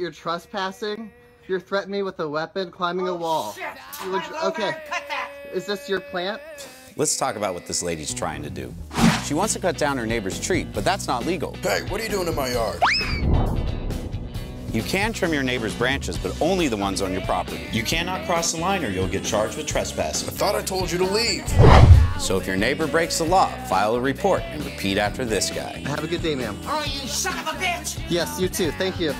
You're trespassing. You're threatening me with a weapon, climbing a oh, wall. Shit. okay. Is this your plant? Let's talk about what this lady's trying to do. She wants to cut down her neighbor's tree, but that's not legal. Hey, what are you doing in my yard? You can trim your neighbor's branches, but only the ones on your property. You cannot cross the line or you'll get charged with trespassing. I thought I told you to leave. So if your neighbor breaks the law, file a report and repeat after this guy. Have a good day, ma'am. Oh, you son of a bitch! Yes, you too. Thank you.